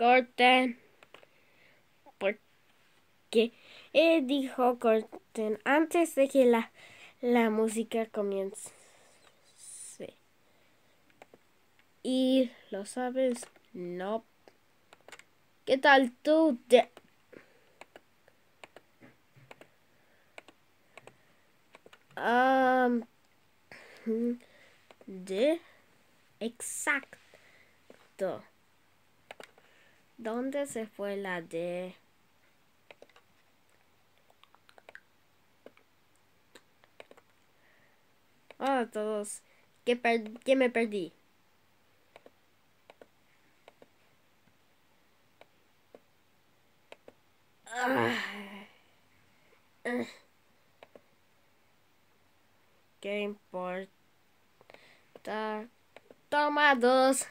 corten. Porque él dijo corten antes de que la, la música comience. ¿Y lo sabes? No. ¿Qué tal tú? De de exacto. ¿Dónde se fue la de? Hola todos. ¿Qué, ¿Qué me perdí? ¿Qué importa? Toma dos.